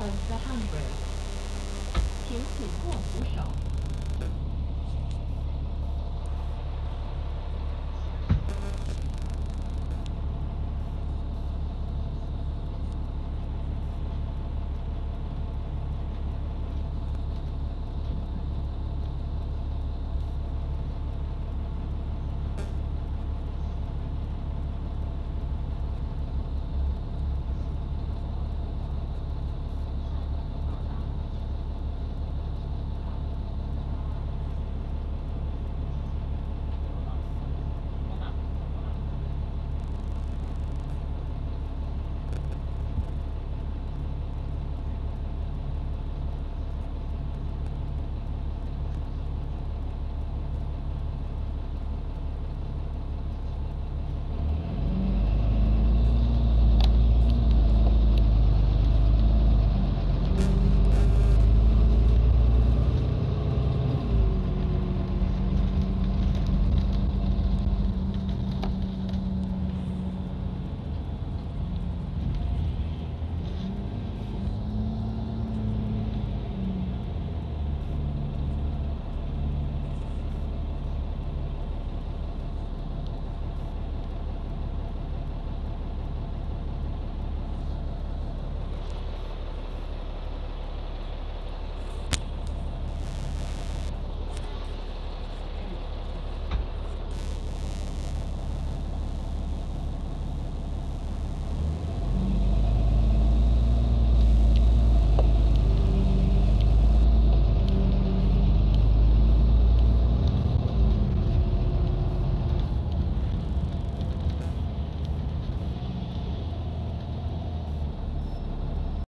hundred. 请紧握扶手。